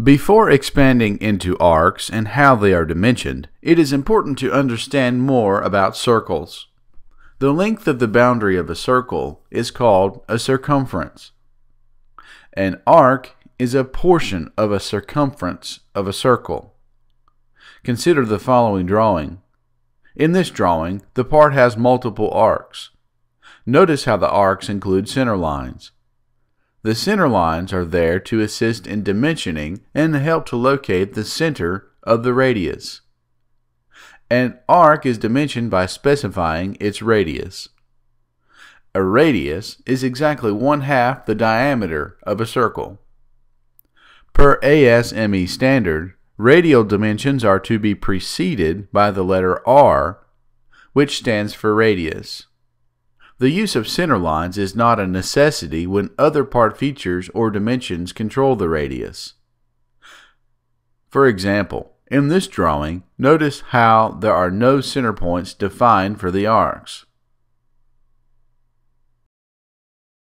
Before expanding into arcs and how they are dimensioned, it is important to understand more about circles. The length of the boundary of a circle is called a circumference. An arc is a portion of a circumference of a circle. Consider the following drawing. In this drawing, the part has multiple arcs. Notice how the arcs include center lines. The center lines are there to assist in dimensioning and help to locate the center of the radius. An arc is dimensioned by specifying its radius. A radius is exactly one half the diameter of a circle. Per ASME standard, radial dimensions are to be preceded by the letter R, which stands for radius. The use of center lines is not a necessity when other part features or dimensions control the radius. For example, in this drawing, notice how there are no center points defined for the arcs.